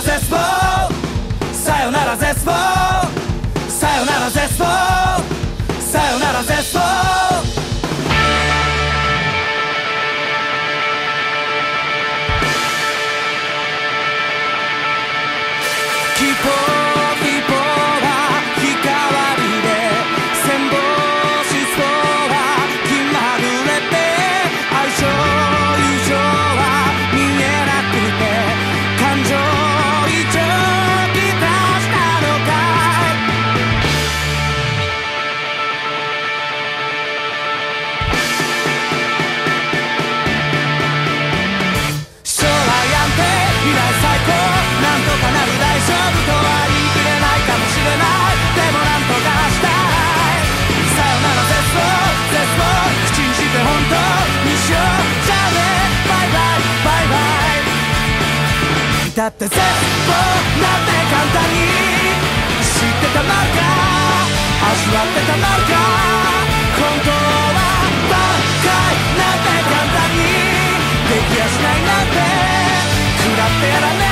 絶望さよなら絶望さよなら絶望さよなら絶望希望って絶望なんて簡単に知ってたまるか味わってたまるか本当はバカなんて簡単にできやしないなんて食らってやらね